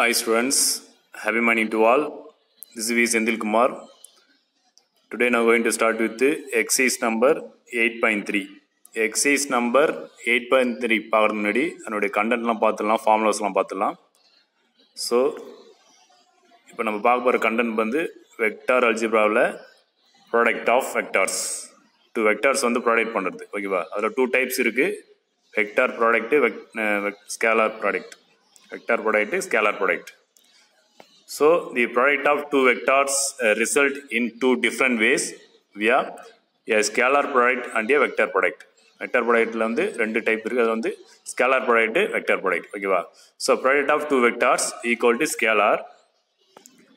Hi students, happy morning to all. This is V. நான் Kumar. Today now going to start with point exercise number 8.3. exercise number 8.3 பார்க்கறது முன்னாடி அதனுடைய கண்டென்ட்லாம் பார்த்துடலாம் ஃபார்முலாஸ்லாம் பார்த்துடலாம் so இப்போ நம்ம பார்க்க போகிற கண்டென்ட் வந்து vector அல்ஜிப்ராவில் product of vectors two vectors வந்து ப்ராடக்ட் பண்ணுறது ஓகேவா அதில் டூ டைப்ஸ் இருக்குது வெக்டார் ப்ராடக்ட்டு வெக் scalar product vector product scalar product So the product of two vectors uh, result in two different ways. Via a scalar product and a vector product. Vector ப்ராடக்ட்டில் வந்து ரெண்டு type இருக்குது அது வந்து scalar product vector product ஓகேவா so product of two vectors equal to scalar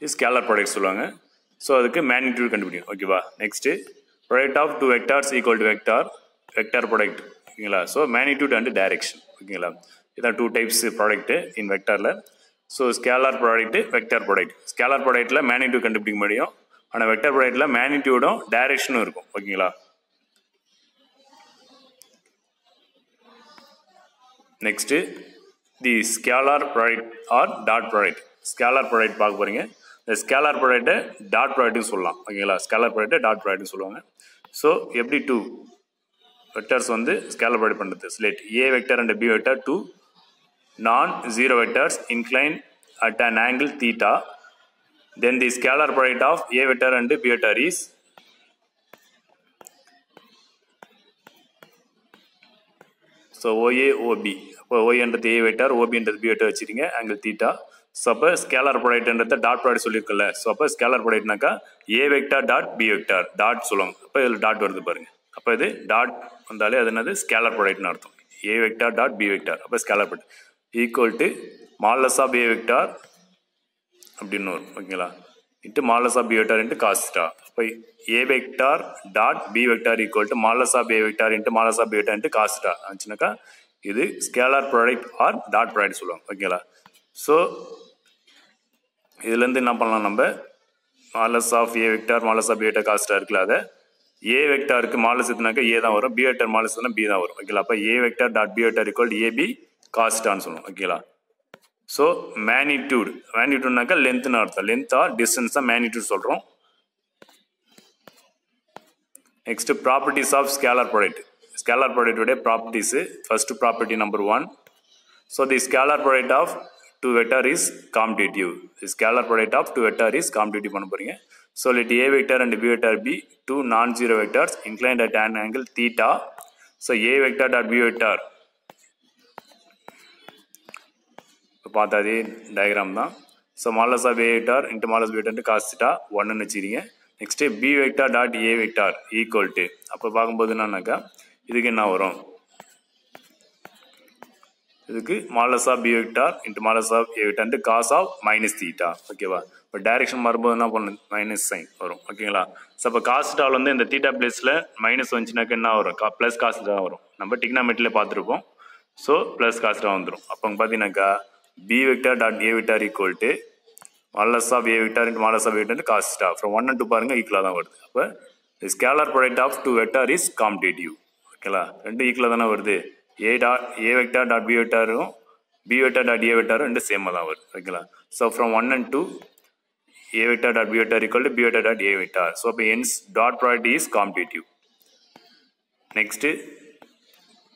scalar product சொல்லுவாங்க. So அதுக்கு magnitude கண்டுபிடிக்கும் ஓகேவா next product of two vectors equal to vector vector product ஓகேங்களா ஸோ மேக்னிடியூட் அண்ட் டைரக்ஷன் ஓகேங்களா இதான் two types product in வெக்டரில் so scalar product vector product scalar ப்ராடக்ட்டில் magnitude கண்டுபிடிக்க முடியும். ஆனால் வெக்டர் ப்ராடக்ட்டில் மேக்னிடியூடும் டைரக்ஷனும் இருக்கும். ஓகேங்களா? Next the scalar product or dot product scalar product பார்க்க போகிறீங்க இந்த ஸ்கேலார் ப்ராடக்ட்டை டாட் ப்ராடக்ட்னு சொல்லலாம். ஓகேங்களா? ஸ்கேலார் ப்ராடக்ட்டை டாட் ப்ராடக்ட்னு சொல்லுவாங்க. ஸோ எப்படி டூ வெக்டர்ஸ் வந்து ஸ்கேலார் ப்ராடக்ட் பண்ணுறது let a vector and b vector two non-zero vectors inclined at an angle theta. Then the scalar product of a vector and b vector is so OA OB அப்போ ஓஏன்றது ஏ vector ஓபின்றது b vector வச்சுருங்க angle theta so அப்போ scalar ப்ராடக்ட்ன்றத dot product சொல்லியிருக்கல so அப்போ scalar ப்ராடக்ட்னாக்கா a vector dot b vector dot சொல்லுவாங்க. அப்போ இதில் டாட் வருது பாருங்கள் அப்போ இது டாட் வந்தாலே அது என்னது? ஸ்கேலர் ப்ராடக்ட்னு அர்த்தம். A vector dot B vector அப்போ scalar product equal to modulus of A vector அப்படின்னு வரும் ஓகேங்களா? Into modulus of B vector into cos theta இப்போ a vector dot b vector equal to modulus of a vector into modulus of b vector into cos theta ஆச்சுனாக்கா இது scalar product or dot product சொல்லுவாங்க ஓகேங்களா? So இதுலேருந்து என்ன பண்ணலாம் நம்ம? Modulus of a vector modulus of b vector cos theta இருக்குல்ல அதை ஏ வெக்டாருக்கு மாலஸ் எதுனாக்கா ஏ தான் வரும் பி வெக்டார் மாலஸ் பி தான் வரும் ஓகேங்களா? அப்போ a vector dot b vector equal a b காஸ்டான்னு சொல்லுவோம். ஓகேங்களா ஸோ மேனிடியூட் மேனிடியூட்னாக்கா லென்த்னு அர்த்தம். லென்த்தா டிஸ்டன்ஸ் தான் மேனிடியூட் சொல்கிறோம் next properties of scalar product scalar ப்ராடக்டோடைய properties first property number one so the scalar product of two vector is competitive the scalar product of two vector is competitive பண்ண போகிறீங்க so let a vector and b vector be two non zero vectors inclined at an angle theta so a vector dot b vector இப்போ பார்த்தா அதே diagram தான். So modulus of a vector into modulus b vector cos theta ஒன்றுன்னு வச்சுக்கிறீங்க. Next b vector dot a vector equal to அப்போ பார்க்கும்போது என்னன்னாக்கா இதுக்கு என்ன வரும்? இதுக்கு modulus of b vector into modulus of a vector cos of minus theta ஓகேவா இப்போ டைரக்ஷன் மாறும்போது என்ன பண்ணும்? மைனஸ் சைன் வரும். ஓகேங்களா ஸோ இப்போ காஸ்டால் வந்து இந்த தீட்டா பிளேஸில் மைனஸ் வந்துச்சுனாக்கா என்ன வரும்? கா ப்ளஸ் காஸ்ட் தான் வரும். நம்ம டிக்னாமெட்டில் பார்த்துருப்போம். ஸோ ப்ளஸ் காஸ்ட்டாக வந்துடும் அப்போ பார்த்தீங்கன்னாக்கா b vector dot a vector equal to modulus of a vector into modulus of a vector into cos theta from 1 and 2 பாருங்க ஈக்குவலாக தான் வருது அப்போ the scalar product of two vector is commutative ஓகேங்களா ரெண்டு ஈக்குவலாக தானே வருது a dot a vector dot b vectorம் b vector dot a vector ரெண்டு சேமாக தான் வருது ஓகேங்களா so from one and two a vector dot b vector equal to b vector dot a vector so அப்போ hence dot product is commutative next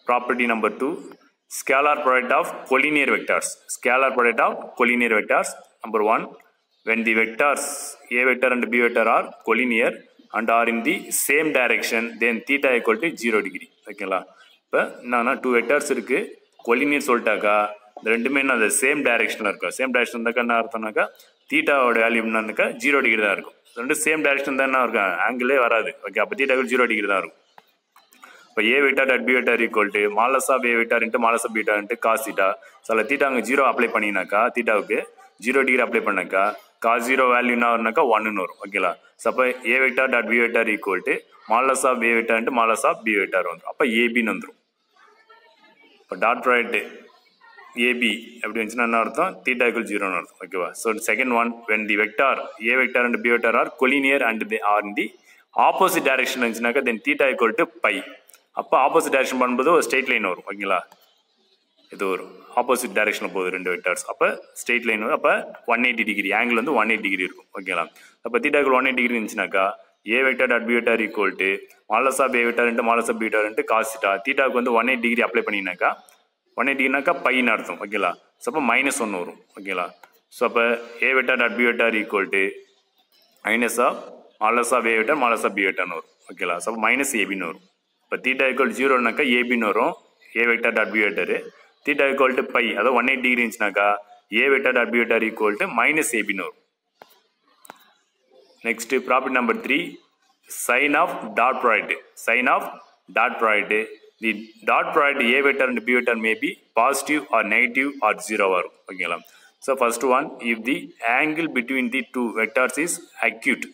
property number two scalar product of collinear vectors. Scalar product of collinear vectors number one when the vectors a vector and b vector are collinear and are in the same direction then theta equal to 0 degree. ஓகேங்களா இப்போ என்னன்னா two vectors இருக்கு. Collinear சொல்லிட்டாக்கா இந்த ரெண்டுமே என்ன அந்த same டைரக்ஷனில் இருக்கும் சேம் டைரக்ஷன் இருந்தாக்கா என்ன அர்த்தம்னாக்கா தீட்டாவோட வேல்யூ என்னன்னாக்கா ஜீரோ டிகிரி தான் இருக்கும். ரெண்டு சேம் டைரக்ஷன் தான் என்ன இருக்கும் ஆங்கிளே வராது. ஓகே அப்போ தீட்டாவில் ஜீரோ டிகிரி தான் இருக்கும். இப்போ a vector dot b vector equal to modulus of a vector into modulus of beta into cos theta சில தீட்டா அங்கே ஜீரோ அப்ளை பண்ணினாக்கா தீட்டாவுக்கு ஜீரோ டிகிரி அப்ளை பண்ணாக்கா காஸ் ஜீரோ வேல்யூ என்ன வரும்னாக்கா ஒன்னு வரும் ஓகேங்களா ஸோ அப்போ a vector dot b vector equal to modulus of a vector into modulus of b vector வந்துடும் அப்போ ஏபின்னு வந்துடும் இப்போ டாட் ப்ராடக்ட் ஏபி எப்படி வந்துச்சுன்னா என்ன அர்த்தம்? தீட்டா ஈக்குவல் ஜீரோன்னு அர்த்தம் ஓகேவா so second one when the vector a vector and b vector are collinear and the are the opposite direction இருந்துச்சுனாக்கா then theta equal to pi அப்போ ஆப்போசிட் டேரக்ஷன் பண்ணும்போது ஒரு ஸ்ட்ரெயிட் லைன் வரும் ஓகேங்களா? இது வரும் ஆப்போசிட் டைரக்ஷனில் போகுது ரெண்டு வெக்டர்ஸ் அப்போ ஸ்ட்ரெயிட் லைன் வந்து அப்போ ஒன் எயிட்டி டிகிரி ஆங்கிள் வந்து ஒன் எயிட் டிகிரி இருக்கும் ஓகேங்களா? அப்போ தீட்டாக்கள் one eight degree இருந்துச்சுனாக்கா a vector dot b vector equal to modulus of a vector modulus of b vector cos theta தீட்டாவுக்கு வந்து ஒன் எயிட் டிகிரி அப்ளை பண்ணினாக்கா one eight டிகிரினாக்கா பையன் அர்த்தம் ஓகேங்களா? ஸோ அப்போ மைனஸ் ஒன்று வரும் ஓகேங்களா? ஸோ அப்போ a vector dot b vector equal to minus of modulus of a vector modulus of b வெக்டார்னு வரும் ஓகேங்களா? ஸோ அப்போ மைனஸ் ஏபின்னு வரும். இப்போ தீட்டா ஈக்குவல் ஜீரோனாக்கா ஏபின்னு வரும். A vector dot b vector theta equal to pi அதாவது one eight degree இருந்துச்சுனாக்கா a vector dot b vector equal to minus ஏபின்னு வரும். Next property number three sign of dot product sign of dot product the dot product a vector and b vector may be positive or negative or zero வரும். ஓகேங்களா so first one if the angle between the two vectors is acute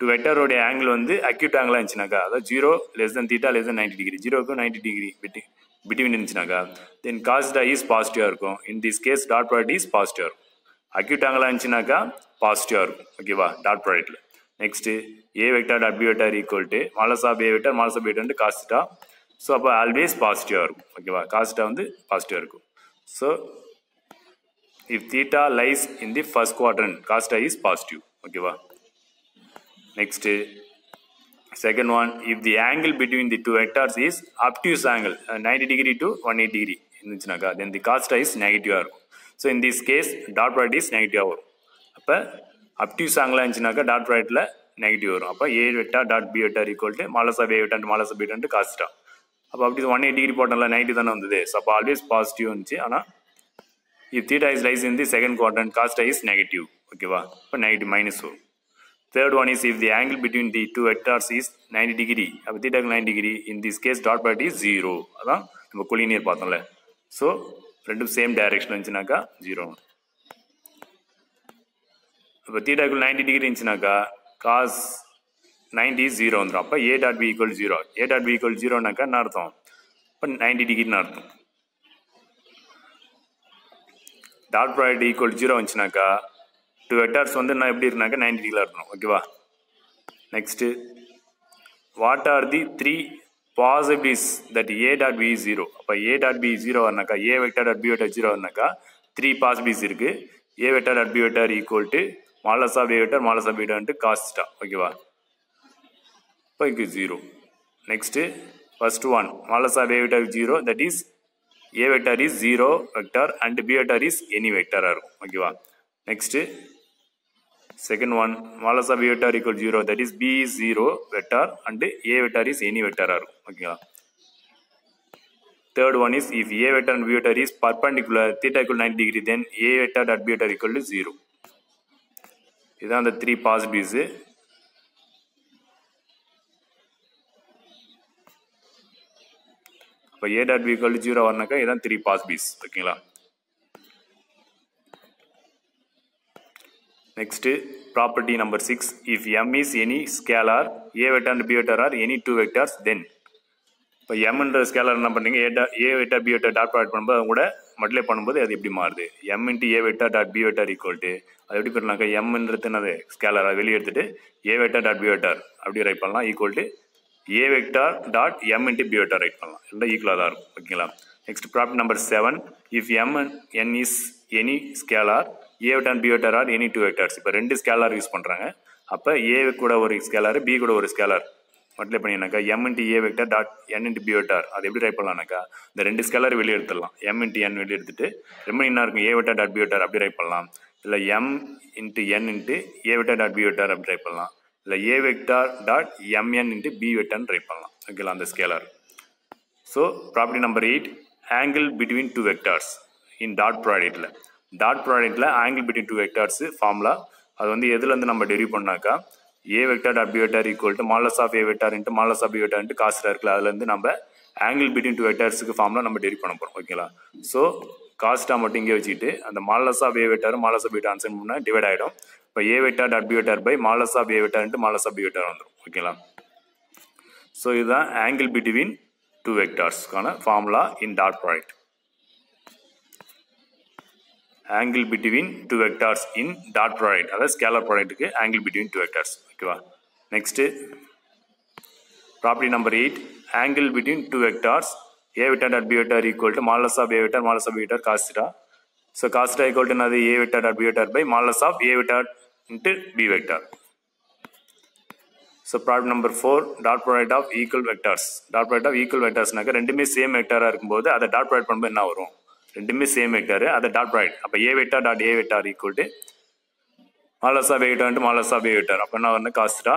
two வெக்டரோடைய angle வந்து acute ஆங்கிளாக இருந்துச்சுனாக்கா அதாவது zero less than theta less than ninety degree ஜீரோக்கும் ninety degree பிட்டி between இருந்துச்சுனாக்கா then cos theta is பாசிட்டிவாக இருக்கும். In this case dot product is பாசிட்டிவாக இருக்கும். அக்யூட் ஆங்கிளாக இருந்துச்சுனாக்கா பாசிட்டிவாக இருக்கும். ஓகேவா dot ப்ராடக்ட்டில் next a vector dot b vector equal to modulus of a vector modulus of vector cos theta so அப்போ ஆல்வேஸ் பாசிட்டிவாக இருக்கும். ஓகேவா காஸ்டா வந்து பாசிட்டிவாக இருக்கும். So if theta lies in the first quadrant cos theta is positive ஓகேவா next second one if the angle between the two vectors is obtuse angle ninety degree to one eight degree இருந்துச்சுனாக்கா then the cos theta is நெகட்டிவாக இருக்கும். So in this case dot product is நெகட்டிவாக வரும். அப்போ obtuse ஆங்கிளாக இருந்துச்சுனாக்கா dot ப்ராடக்ட்டில் negative வரும். அப்போ A வெட்டா dot B vector equal to modulus pay வெட்டான் vector modulus B cos theta அப்போ அப்படி ஒன் எயிட் டிகிரி போட்டோம்ல நைட்டு தானே வந்தது? ஸோ அப்போ ஆல்வேஸ் பாசிட்டிவ் இருந்துச்சு ஆனால் if theta is rise in the second குவார்டன் cos theta is negative ஓகேவா இப்போ நெகட்டிவ் மைனஸ் வரும். Third one is if the angle between the two vectors is ninety degree அப்போ தீட்டாக்கு ninety degree in this case dot product is zero அதான் நம்ம collinear பார்த்தோம்ல. So ரெண்டும் same direction இருந்துச்சுனாக்கா zero இப்போ தீட்டாக்குள் நைன்டி டிகிரி இருந்துச்சுனாக்கா காஸ் நைன்டி ஜீரோ வந்துடும் அப்போ a dot b equal zero a dot b equal ஜீரோனாக்கா என்ன அர்த்தம்? இப்போ நைன்டி டிகிரின்னு அர்த்தம். டாட் ப்ராடக்ட் ஈக்குவல் ஜீரோ வந்துச்சுனாக்கா டூ வெக்டார்ஸ் வந்து நான் எப்படி இருக்குனாக்கா நைன்டி டிகிரியில் இருக்கணும். ஓகேவா next what are the three possibilities that a dot b zero அப்போ ஏ dot B zero வரனாக்கா a vector dot b vector zero வரனாக்கா three possibilities இருக்குது a vector dot b vector equal to modulus of a vector modulus of cos theta ஓகேவா இப்போ இங்கே zero next first one modulus of a vector zero that is a vector is zero vector and b vector is any வெக்டாராக இருக்கும். ஓகேவா next second one modulus of a vector equal 0 that is b is 0 vector and a vector is any vector ஆ இருக்கும் third one is if a vector and b vector is perpendicular theta equal 90 degree then a vector dot b vector equal to 0 இதான் அந்த three possibilities இப்போ a dot b equal zero வரனாக்கா இதான் three possibilities ஓகேங்களா Next, property number 6. If m is any scalar, a vector and b are any two two then இப்போ எம்ன்ற scalar என்ன பண்ணுறீங்க a a vector b vector dot product பண்ணும்போது அவங்க கூட multiply பண்ணும்போது அது எப்படி மாறுது? M into a vector dot b vector equal to அது எப்படி பண்ணலாக்கா எம்ன்றது என்னது? ஸ்கேலரை வெளியே எடுத்துட்டு a vector dot b vector அப்படி ரைட் பண்ணலாம். Equal to a vector dot m into b vector write பண்ணலாம். எல்லாம் ஈக்குவலாக தான் இருக்கும் ஓகேங்களா? Next problem number seven if m n is any scalar a vector and b vector are any two vectors இப்போ ரெண்டு ஸ்கேலார் யூஸ் பண்ணுறாங்க அப்போ ஏ கூட ஒரு ஸ்கேலார் பி கூட ஒரு scalar multiply பண்ணினாக்கா m into a vector dot n into b vector அது எப்படி ரைட் பண்ணலாம்னாக்கா இந்த ரெண்டு ஸ்கேலர் வெளியே எடுத்துடலாம். எம் இன்ட்டு என் வெளியே எடுத்துட்டு ரொம்ப என்ன இருக்கும் a vector dot b vector அப்படி ரைட் பண்ணலாம். இல்லை m into n into a vector dot b vector அப்படி ரைட் பண்ணலாம். இல்லை a vector dot m n into b வெக்டர்னு write பண்ணலாம். ஓகேங்களா அந்த scalar so property number eight angle between two vectors in dot ப்ராடக்ட்டில் dot ப்ராடக்ட்டில் angle between two vectors formula அது வந்து எதுலேருந்து நம்ம டெரிவ் பண்ணாக்கா a vector dot b vector equal to modulus of a vector into modulus of b vector into cos theta இருக்குல்ல அதுலேருந்து நம்ம angle between two வெக்டார்ஸுக்கு formula நம்ம டெரிவ் பண்ண போகிறோம் ஓகேங்களா ஸோ காஸ்டா மட்டும் இங்கே வச்சுக்கிட்டு அந்த modulus of a vector modulus of b vector answer பண்ணால் டிவைட் ஆகிடும் இப்போ a vector dot b vector by modulus of a vector into modulus of b vector வந்துடும் ஓகேங்களா ஸோ இதுதான் angle between two வெக்டார்ஸ்க்கான formula in dot product angle between two vectors in dot product அதாவது scalar ப்ராடக்ட்டுக்கு angle between two vectors ஓகேவா next property number eight angle between two vectors a vector dot b vector equal to modulus of a vector modulus of vector cos theta so cos theta equal to என்னது? A vector dot b vector by modulus of a vector into b vector so product number four dot product of equal vectors dot product of equal வெக்டார்ஸ்னாக்க ரெண்டுமே same வெக்டாராக இருக்கும்போது அதை dot product பண்ணும்போது என்ன வரும்? ரெண்டுமே same vector அதை dot product அப்போ a vector dot a vector equal to modulus of a vector modulus of a vector அப்போ நான் வந்து காஸ்டா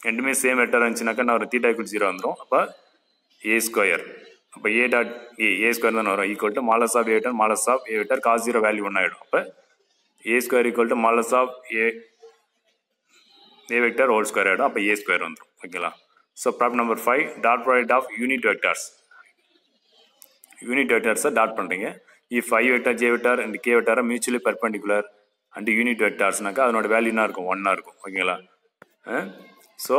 ரெண்டுமே சேம் வெக்டார் இருந்துச்சுனாக்கா நான் ஒரு தீட்டா ஈக்குவல் ஜீரோ வந்துடும் அப்போ ஏ ஸ்கொயர் அப்போ ஏ டாட் ஏ ஏ ஸ்கொயர் தான் வரும். Equal to modulus of a vector modulus of a vector cos zero value ஒன்று ஆகிடும் அப்போ a square equal to modulus of a a vector whole square ஆகிடும் அப்போ ஏ ஸ்கொயர் வந்துடும் ஓகேங்களா so problem number five dot product of unit vectors unit வெக்டார்ஸை dot பண்ணுறீங்க if i vector j vector and k vector mutually perpendicular and unit வெக்டார்ஸ்னாக்கா அதனோட வேல்யூனா இருக்கும்? ஒன்னாக இருக்கும். ஓகேங்களா ஸோ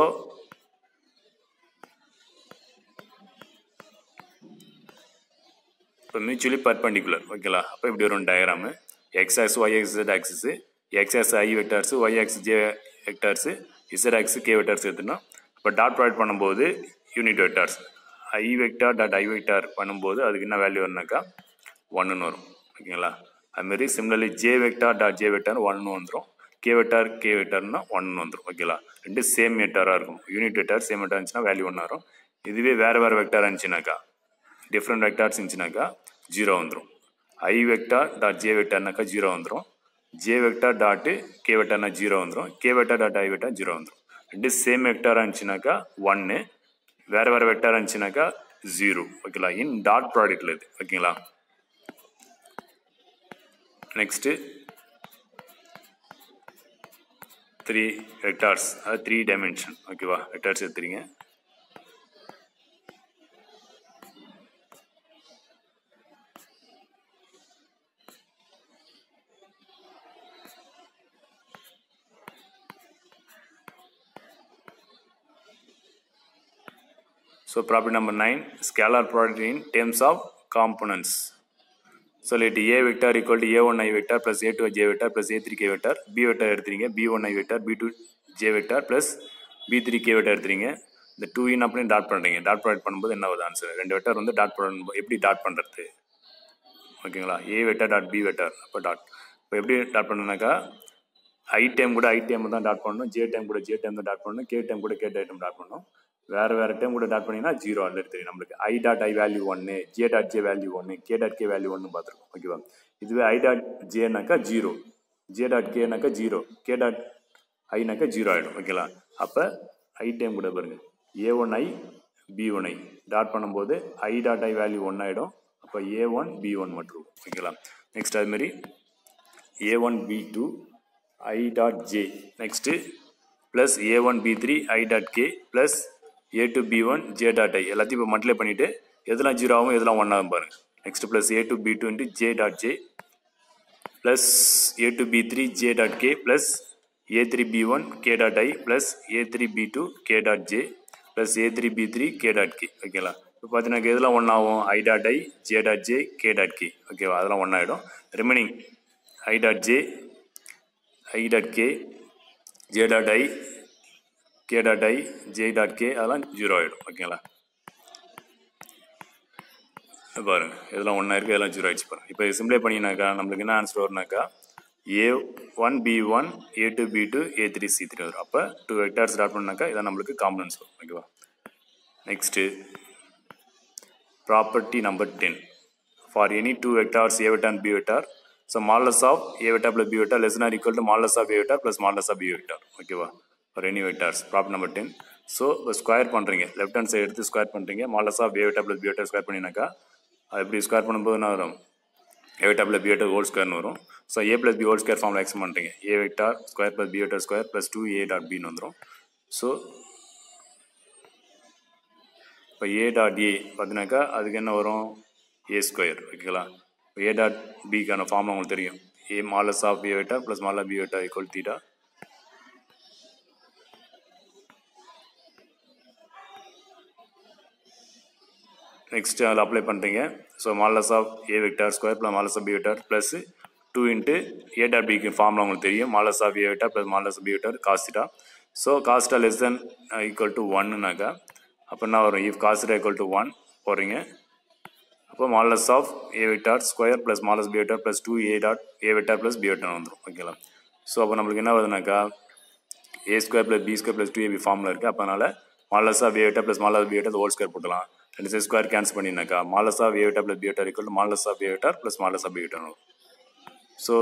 இப்போ மியூச்சுவலி பர்பண்டிகுலர் ஓகேங்களா அப்போ இப்படி வரும் diagram x y x z axis x i vectors y axis j vectors z axis k vectors எடுத்துனா இப்போ டாட் ப்ராடக்ட் பண்ணும்போது unit vectors i vector dot i vector பண்ணும்போது அதுக்கு என்ன வேல்யூ வரும்னாக்கா ஒன்றுன்னு வரும். ஓகேங்களா? அதுமாரி similarly j vector dot j vector ஒன்று வந்துடும் கே வெக்டார் கே வெக்டார்னா ஒன்று வந்துடும் ஓகேங்களா? ரெண்டு சேம் வெக்டாராக இருக்கும். யூனிட் வெக்டார் சேம் வெக்டார் இருந்துச்சுன்னா வேல்யூ ஒன்று வரும். இதுவே வேறு வேறு வெக்டார் இருந்துச்சுனாக்கா டிஃப்ரெண்ட் வெக்டார்ஸ் இருந்துச்சுனாக்கா ஜீரோ வந்துடும் ஐ வெக்டார் டாட் ஜே வெக்டார்னாக்கா ஜீரோ வந்துடும் ஜே வெக்டார் டாட்டு கே வெக்டார்னா ஜீரோ வந்துடும் K vector dot I vector zero வந்துடும் ரெண்டு சேம் வெக்டாராக இருந்துச்சுனாக்கா ஒன்று வேறு வேறு வெக்டாராக இருந்துச்சுனாக்கா ஜீரோ ஓகேங்களா இன் டாட் ப்ராடக்டில் இது. ஓகேங்களா நெக்ஸ்ட்டு த்ரீ வெக்டார்ஸ் அதாவது த்ரீ டைமென்ஷன் ஓகேவா வெக்டார்ஸ் எடுத்துறீங்க So problem number 9, scalar product in terms of components. So let A vector equal to A1 I vector plus A2 J vector plus A3 K vector, B vector எடுத்துறீங்க. B1 I vector, B2 J vector plus B3 K vector எடுத்துறீங்க. இந்த two இன் அப்படின்னு dot பண்ணுறீங்க dot product பண்ணும்போது என்ன வருது answer ரெண்டு vector வந்து டாட் பண்ணும்போது எப்படி டாட் பண்ணுறது ஓகேங்களா? A vector dot B vector அப்போ டாட் இப்போ எப்படி டாட் பண்ணுனாக்கா ஐ டைம் கூட ஐ டைம் தான் டாட் பண்ணணும். ஜே டைம் கூட ஜே டைம் தான் டாட் பண்ணணும். கே டைம் கூட கே டைம் டாட் பண்ணணும். வேறு வேறு டைம் கூட டாட் பண்ணிங்கன்னா ஜீரோ அதில் தெரியும் நம்மளுக்கு. ஐ டாட் ஐ வேல்யூ ஒன்று ஜே டாட் ஜே வேல்யூ ஒன்று கே டாட் கே வேல்யூ ஒன்று பார்த்துருக்கோம். ஓகேவா இதுவே ஐ டாட் ஜேனாக்கா ஜீரோ ஜே டாட் கேனாக்கா ஜீரோ கே டாட் ஐனாக்கா ஜீரோ ஆகிடும் ஓகேங்களா அப்போ ஐ டைம் கூட பாருங்கள் A one I B one I dot பண்ணும்போது I dot I value one ஆகிடும் அப்போ ஏ ஒன் பி ஒன் மட்டும் ஓகேங்களா நெக்ஸ்ட் அதுமாரி A one B two I dot J next plus A one B three I dot K plus A two B one J dot I எல்லாத்தையும் இப்போ multiply பண்ணிவிட்டு எதெல்லாம் zero ஆகும் எதெல்லாம் ஒன் ஆகும் பாருங்கள் next plus A two B two into J dot J plus A two B three J dot K plus A three B one K dot I plus A three B two K dot J plus A three B three K dot K ஓகேங்களா இப்போ பார்த்தீங்கன்னா எதெல்லாம் one ஆகும்? I dot I J dot J K dot K ஓகேவா அதெல்லாம் one ஆகிடும் remaining I dot J I dot K J dot I K dot I J dot K அதெல்லாம் zero ஆகிடும் ஓகேங்களா? பாருங்க இதெல்லாம் ஒன்றா இருக்குது இதெல்லாம் ஜீரோ ஆகிடுச்சு பாருங்க. இப்போ சிம்ப்ளை பண்ணினாக்கா நம்மளுக்கு என்ன answer வரும்னாக்கா A one B one A two B two A three C three வரும். அப்போ டூ வெக்டார்ஸ் டாட் பண்ணாக்கா இதான் நம்மளுக்கு காம்பனன்ஸ் வரும் ஓகேவா? Next property number ten for any two vectors A vector and B vector so modulus of A vector plus B vector less or equal to modulus of A vector plus modulus of B vector ஓகேவா? For any vectors property number ten so இப்போ square பண்ணுறீங்க left hand side எடுத்து square பண்ணுறீங்க modulus of ஏவிட்டா plus பியோட்டா square பண்ணினாக்கா அது எப்படி square பண்ணும்போது என்ன வரும்? ஏ ப்ளஸ் பியோட்டர் ஹோல் ஸ்கொயர்னு வரும். So A plus B whole square ஃபார்மில் எக்ஸ் பண்ணுறீங்க A vector square plus B square plus two A dot பின்னு வந்துடும் ஸோ இப்போ ஏ டாட் ஏ பார்த்தினாக்கா அதுக்கு என்ன வரும்? ஏ ஸ்கொயர் ஓகேங்களா ஏ டாட் பிக்கான ஃபார்ம் உங்களுக்கு தெரியும். ஏ modulus of B வெட்டா plus Mala B வெட்டா equal theta next அதில் அப்ளை பண்ணுறீங்க so modulus of A vector square plus modulus of B vector plus two into A dot பிக்கு ஃபார்ம்லாம் உங்களுக்கு தெரியும். மாலஸ் of A vector plus modulus of B vector cos theta so காஸ்டா less than equal to ஒன்னுனாக்கா அப்போ என்ன வரும்? If காஸ்டா equal to one போடுறீங்க அப்போ modulus of A vector square plus modulus B vector plus two A dot A vector plus B vector வந்துடும் ஓகேங்களா so அப்போ நம்மளுக்கு என்ன வருதுனாக்கா A square plus B square plus two AB ஃபார்மில் இருக்குது அப்போ அதனால் modulus of A vector plus modulus B vector whole square போட்டலாம் ரெண்டு side square cancel பண்ணினாக்கா modulus of A vector plus B vector equal modulus of A vector plus modulus of B vector வரும் so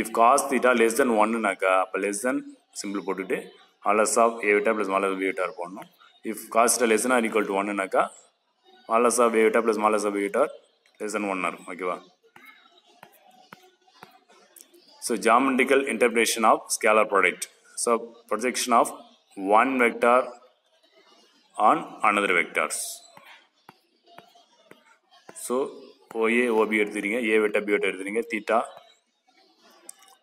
if cos theta less than ஒன்னுனாக்கா அப்போ less than simple போட்டுட்டு modulus of A vector plus modulus B vector போடணும் if cos theta less than or equal to ஒன்னுனாக்கா modulus of A vector plus modulus of B vector less than 1 இருக்கும் ஓகேவா so geometrical interpretation of scalar product. So projection of one vector on another vectors. So OA OB எடுத்துக்கிறீங்க. A வெட்ட B vector எடுத்துறீங்க theta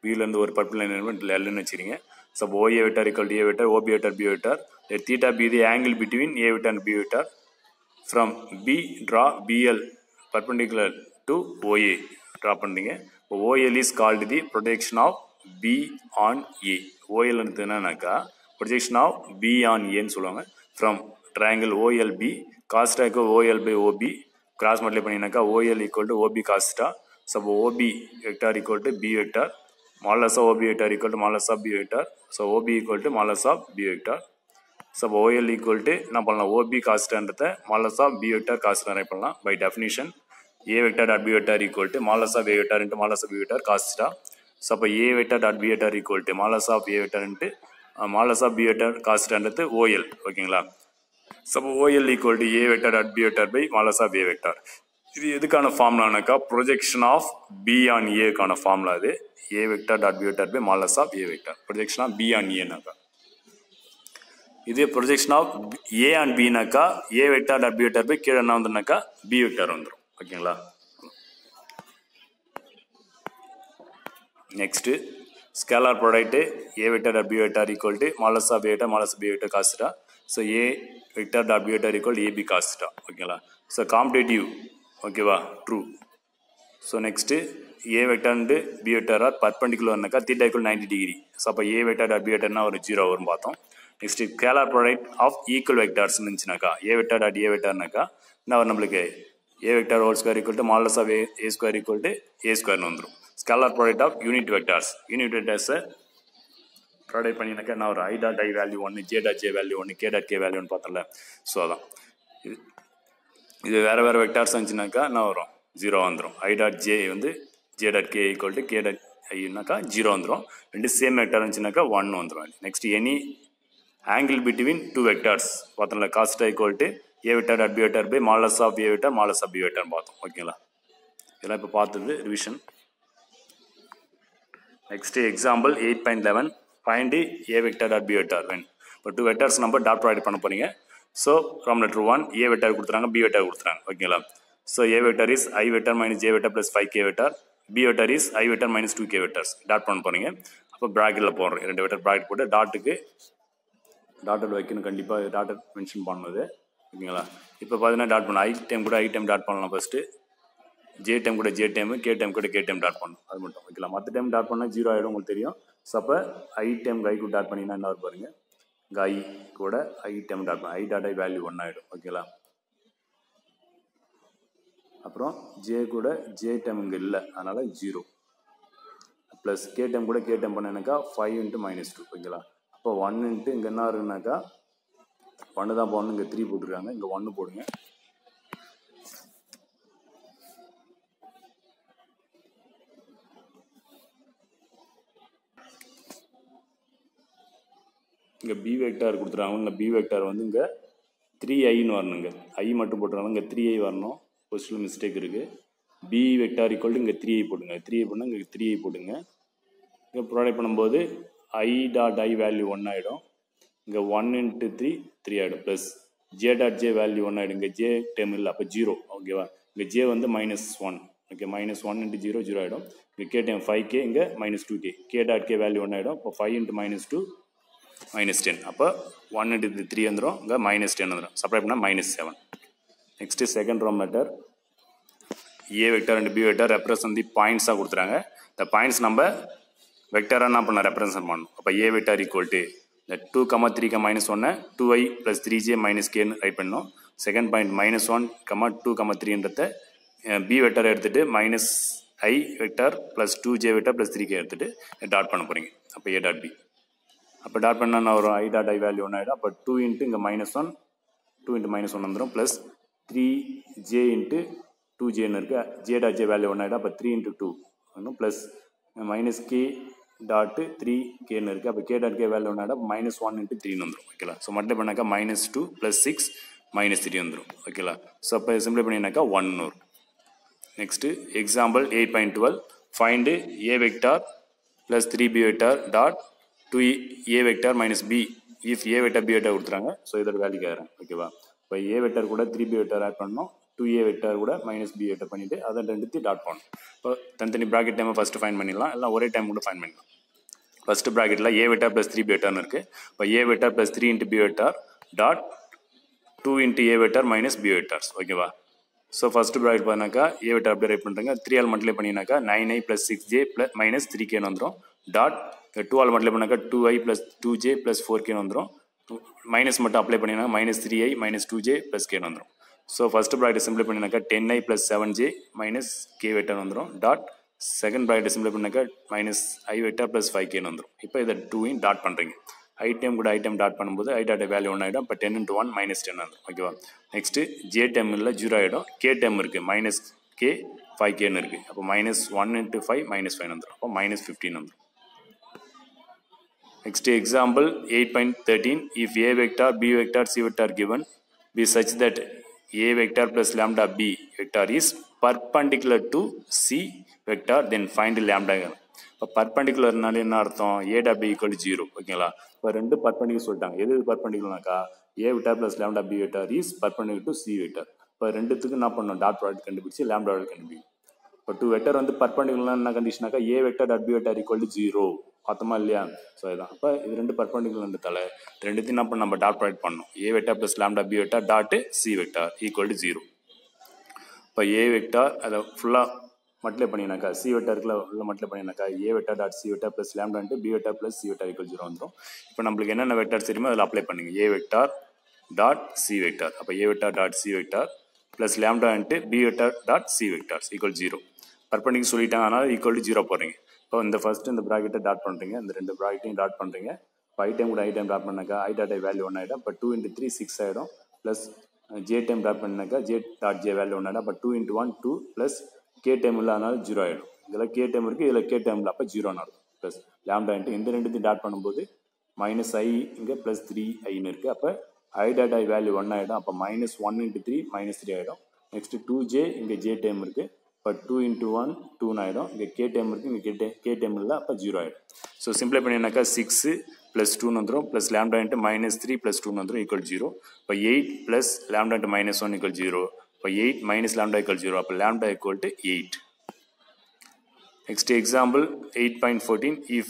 பிலேருந்து ஒரு purple line எல்லுன்னு வச்சுருங்க so OA vector equal A vector OB vector B vector. Theta B the angle between A vector and B vector. From B draw BL perpendicular to OA draw பண்ணுறீங்க இப்போ OL is called the projection of B on A OL என்னன்னாக்கா projection of B on ஏன்னு சொல்லுவாங்க. From triangle OLB காஸ்டாக்கு OL by OB cross multiply பண்ணினாக்கா OL equal to OB cos theta so OB vector equal to B vector modulus of OB vector equal to modulus of B vector so OB equal to modulus of B vector so அப்போ OL equal to என்ன பண்ணலாம்? OP காஸ்ட்ன்றத மாலஸ் of B vector cos நிறைய பண்ணலாம் by definition A vector dot B vector equal to modulus of A vector into modulus of B vector cos theta so அப்போ A vector dot B vector equal to modulus of A vector into modulus of B vector காஸ்டான்றது OL ஓகேங்களா suppose OL equal to A vector at B vector by modulus of A vector இது எதுக்கான ஃபார்முலானாக்கா projection of B on ஏக்கான formula அது A vector dot B vector by modulus of A vector projection of B on ஏனாக்கா இதே projection of A on Pinaka A vector dot B vector by கீழே என்ன வந்துனாக்கா B vector வந்துடும் ஓகேங்களா? Next scalar product A vector dot B vector equal to modulus of Etah modulus B vector cos theta so A vector dot B equal AB cos theta ஓகேங்களா so commutative ஓகேவா true so next A வெக்டர்ண்டு B vector are பர்பண்டிகுலர்னாக்கா theta equal ninety degree so அப்போ A vector dot B வெக்டர்னா ஒரு zero வரும் பார்த்தோம். Next scalar product of equal vectors இருந்துச்சுனாக்கா A vector dot A வெக்டர்னாக்கா என்ன வரும் நம்மளுக்கு? A vector whole square equal to modulus of A A square equal to A ஸ்கொயர்னு வந்துடும் scalar product of unit vectors unit வெக்டர்ஸை product பண்ணினாக்கா நான் ஒரு I dot I value ஒன்று ஜே டாட் ஜே வேல்யூ ஒன்று கே டாட் கே வேல்யூன்னு பார்த்தல so அதான். இது இது வேறு வேறு வெக்டார்ஸ் இருந்துச்சுனாக்கா நான் வரும்? ஜீரோ வந்துடும் ஐ டாட் ஜே வந்து J dot K equal to K dot ஐனாக்கா zero வந்துடும் ரெண்டு சேம் வெக்டார் இருந்துச்சுனாக்கா ஒன் வந்துடும் next any angle between two vectors பார்த்தோம்ல cos equal to A vector dot B vector by modulus of A vector modulus of B வெக்டார்னு பார்த்தோம். ஓகேங்களா இதெல்லாம் இப்போ பார்த்தது revision next example eight point eleven find A vector dot B vector when இப்போ two vectors நம்ம dot product பண்ண போறீங்க. So from letter one A vector கொடுத்துறாங்க பி வெக்டர் கொடுத்துறாங்க ஓகேங்களா so A vector is I vector minus J vector plus five K vector B vector is I vector minus two K vectors dot பண்ண போறீங்க. அப்போ ப்ராக்கெட்டில் போடுறோம் ரெண்டு vector bracket போட்டு டாட்டுக்கு டாட்டட் வைக்கணும். கண்டிப்பாக டாட்டட் மென்ஷன் பண்ணுவது ஓகேங்களா? இப்போ பார்த்தீங்கன்னா டாட் பண்ணும் ஐ டைம் கூட ஐ டைம் டாட் பண்ணலாம் ஃபஸ்ட்டு ஜே டைம் கூட ஜே டைம் கே டைம் கூட கே டைம் டாட் பண்ணணும். அது மட்டும். ஓகேங்களா? மற்ற டைம் டாட் பண்ணால் ஜீரோ ஆகிடும் உங்களுக்கு தெரியும். ஸோ அப்போ ஐ டைம் கைக்கு கூட டாட் பண்ணிங்கன்னா என்ன வரும் பாருங்க? இங்கே ஐ கூட ஐ டைம் டாட் பண்ண I dot I value one ஆகிடும் ஓகேங்களா அப்புறம் ஜே கூட ஜே டைம் இங்கே இல்லை. அதனால் ஜீரோ ப்ளஸ் கே டைம் கூட கே டைம் பண்ணேனாக்கா ஃபைவ் இன்ட்டு மைனஸ் டூ ஓகேங்களா அப்போ ஒன் இன்ட்டு இங்கே என்ன இருக்குனாக்கா ஒன்று தான் போடணும். இங்கே த்ரீ போட்டிருக்காங்க. இங்கே ஒன்று போடுங்க. இங்கே பி வெக்டார் கொடுத்துருக்காங்க இங்கே பி வெக்டார் வந்து இங்கே த்ரீ ஐன்னு வரணுங்க. ஐ மட்டும் போட்டுருக்காங்க இங்கே த்ரீ ஐ வரணும். பொசிஷனில் மிஸ்டேக் இருக்குது பி வெக்டார் ஈக்குவல் இங்கே த்ரீ ஐ போடுங்க த்ரீ ஐ பண்ணால் இங்கே த்ரீ ஐ போடுங்க இங்கே ப்ரொவைட் பண்ணும்போது I dot I value one ஆகிடும் இங்கே ஒன் இன்ட்டு த்ரீ த்ரீ ஆகிடும் plus J dot J value one ஆகிடும் இங்கே ஜே டெம் இல்லை. அப்போ ஜீரோ ஓகேவா இங்கே ஜே வந்து minus one okay minus one into zero zero ஆகிடும் இங்கே கே டைம் ஃபைவ் கே இங்கே minus two K K dot K value one ஆகிடும் இப்போ five into minus two minus ten அப்போ ஒன் இன்ட்டு த்ரீ வந்துடும் இங்கே மைனஸ் டென் வந்துடும் supply பண்ணால் minus seven next second row matter A vector and B vector represent the பாயிண்ட்ஸாக கொடுத்துறாங்க இந்த points நம்ம வெக்டராக என்ன பண்ண ரெப்ரசன்ட் பண்ணணும் அப்போ ஏ வெக்டர் ஈக்குவல் டு இந்த டூ கமா த்ரீ க மைனஸ் ஒன்று two I plus three J minus கேன்னு write பண்ணோம். Second point minus one comma two comma த்ரீன்றத B vector எடுத்துகிட்டு minus I vector plus two J vector plus three K எடுத்துகிட்டு dot பண்ண போகிறீங்க அப்போ ஏ dot B அப்போ dot பண்ணால் நான் வரும் ஐ டாட் ஐ வேல்யூ ஒன்று ஆகிடும் அப்போ டூ இன்ட்டு இங்கே minus one two into minus one வந்துடும் plus three J into two ஜேன்னு இருக்குது ஜே டாட் ஜே வேல்யூ ஒன்று ஆகிடும் அப்போ த்ரீ இன்ட்டு டூ ஒன்றும் plus minus K dot three கேன்னு இருக்குது அப்போ கே டாட் கே வேல்யூ ஒன்று ஆகிடும் மைனஸ் ஒன் இன்ட்டு த்ரீன்னு வந்துடும் ஓகேலா ஸோ மல்டிப்ளை பண்ணாக்கா minus two plus six minus three வந்துடும் ஓகேலா ஸோ அப்போ சிம்பிளை பண்ணினாக்கா ஒன் நூறு next example eight point twelve find A vector plus three B vector dot two A vector minus B if A vector B vector கொடுத்துறாங்க. So இதோட value கேட்குறேன். ஓகேவா இப்போ ஏ வெக்டார் கூட த்ரீ பி வெக்டார் ஆட் பண்ணணும். Two A vector கூட minus B vector பண்ணிவிட்டு அதை ரெண்டுத்தையும் டாட் பண்ணணும். இப்போ தனித்தனி ப்ராக்கெட் டைமை ஃபஸ்ட்டு ஃபைன் பண்ணிடலாம். இல்லை ஒரே டைம் கூட ஃபைன் பண்ணிடலாம். ஃபஸ்ட்டு ப்ராக்கெட்டில் A vector plus three B வெக்டார்னு இருக்குது இப்போ A vector plus three into B vector dot two into A vector minus B vectors ஓகேவா ஸோ ஃபஸ்ட்டு ப்ராக்கெட் பண்ணாக்கா ஏ வெக்டார் அப்படியே ரைட் பண்ணுறாங்க three all multiply பண்ணினாக்கா nine I plus six J plus minus three கேன்னு வந்துடும் dot two all multiply பண்ணாக்கா two I plus two J plus four கேன்னு வந்துடும் minus மட்டும் apply பண்ணினா minus three I minus two J plus கேன்னு வந்துடும் so first product சிம்பிளை பண்ணினாக்கா ten I plus seven J minus K vector வந்துடும் dot second product சிம்பிளை பண்ணாக்கா minus I vector plus five கேன்னு வந்துடும் இப்போ இதை டூவையும் டாட் பண்ணுறீங்க ஐட்டம் கூட ஐட்டம் டாட் பண்ணும்போது ஐ டாட் வேல்யூ ஒன் ஆகிடும் இப்போ ten into one minus ten வந்துடும் ஓகேவா நெக்ஸ்ட்டு ஜே டைம் இல்லை ஜீரோ ஆகிடும் கே டெம் இருக்குது மைனஸ் கே ஃபைவ் கேன்னு இருக்குது அப்போ minus one into five minus five வந்துடும் அப்போ மைனஸ் ஃபிஃப்டின் வந்துடும் next example eight point thirteen if A vector B vector C vector given be such that a vector plus lambda b vector is perpendicular to c vector then find lambda. இப்போ பர்பண்டிகுலர்னால என்ன அர்த்தம்? A dot B equal zero ஓகேங்களா இப்போ ரெண்டு perpendicular சொல்லிட்டாங்க. எது பர்பண்டிகுலர்னாக்கா A vector plus lambda B vector is perpendicular to C vector இப்போ ரெண்டுத்துக்கு என்ன பண்ணணும்? டாட் ப்ராடக்ட் கண்டுபிடிச்சி லேம்டா ப்ராடக்ட் கண்டுபிடிக்கும் இப்போ டூ வெட்டர் வந்து பர்பண்டிகுலர் என்ன கண்டிஷனாக்கா A vector dot B vector equal to zero பார்த்தோமா இல்லையா? ஸோ இதுதான் அப்போ இது ரெண்டு பர்பண்டிகுலர்ன்றதால ரெண்டுத்தையும் என்ன நம்ம டாட் ப்ராடக்ட் பண்ணணும். ஏ வெட்டா plus lambda B வெட்டா tattoo C vector equal to zero இப்போ ஏ வெக்டார் அதை ஃபுல்லாக மட்டிலே பண்ணினாக்கா சி வெக்டாருக்குள்ள உள்ள மட்டிலே பண்ணினாக்கா A vector dot C vector plus லேம்டான்ட்டு B vector plus C vector equal zero வந்துடும் இப்போ நம்மளுக்கு என்னென்ன வெக்டார் தெரியுமோ அதில் அப்ளை பண்ணுங்க. A vector dot C vector அப்போ A vector dot C vector plus lambda and B vector dot C vectors equal zero பர்பண்டிக்கு சொல்லிட்டாங்க அதனால் ஈக்குவல் டு ஜீரோ போடுறீங்க. இப்போ இந்த ஃபஸ்ட்டு இந்த ப்ராக்கெட்டை டாட் பண்ணுறீங்க இந்த ரெண்டு ப்ராக்கெட்டையும் டாட் பண்ணுறீங்க இப்போ ஐ டைம் கூட ஐ டைம் டாட் பண்ணாக்கா I dot I value one ஆகிடும் இப்போ டூ இன்ட்டு த்ரீ சிக்ஸ் ஆகிடும் ப்ளஸ் ஜே டைம் டாட் பண்ணாக்கா J dot J value one ஆகிடும் அப்போ two into one two plus K time இல்லை அதனால ஜீரோ ஆகிடும் இதில் கே டைம் இருக்குது இதில் கே டைமில் அப்போ ஜீரோன்னு ஆகும் ப்ளஸ் லேம்டா இன்ட்டு இந்த ரெண்டுத்தையும் டாட் பண்ணும்போது மைனஸ் ஐ இங்கே ப்ளஸ் த்ரீ ஐன்னு இருக்குது அப்போ I dot I value one ஆகிடும் அப்போ minus one into three minus three ஆகிடும் நெக்ஸ்ட்டு டூ ஜே இங்கே ஜே டைம் இருக்குது இப்போ டூ இன்ட்டு ஒன் டூன்னு ஆகிடும் இங்கே கே டைம் இருக்குது இங்கே கே டே கே டைம் இல்லை அப்போ ஜீரோ ஆகிடும் ஸோ சிம்பிளை பண்ணினாக்கா சிக்ஸு ப்ளஸ் டூன்னு வந்துடும் plus lambda into minus three plus டூன்னு வந்துடும் ஈக்குவல் ஜீரோ இப்போ eight plus lambda into minus one equal zero இப்போ eight minus lambda equal zero அப்போ lambda equal to eight Next example 8.14 if